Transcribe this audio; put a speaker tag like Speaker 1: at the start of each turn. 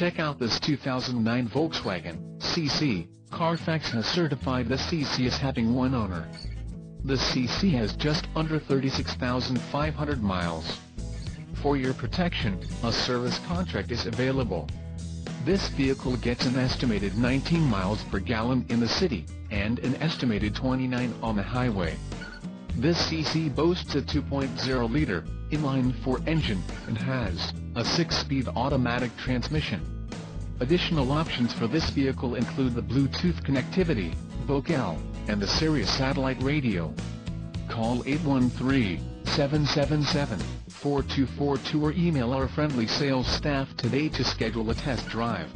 Speaker 1: Check out this 2009 Volkswagen CC. Carfax has certified the CC as having one owner. The CC has just under 36,500 miles. For your protection, a service contract is available. This vehicle gets an estimated 19 miles per gallon in the city, and an estimated 29 on the highway. This CC boasts a 2.0-liter, inline-four engine, and has a 6-speed automatic transmission. Additional options for this vehicle include the Bluetooth connectivity, Vocal, and the Sirius satellite radio. Call 813-777-4242 or email our friendly sales staff today to schedule a test drive.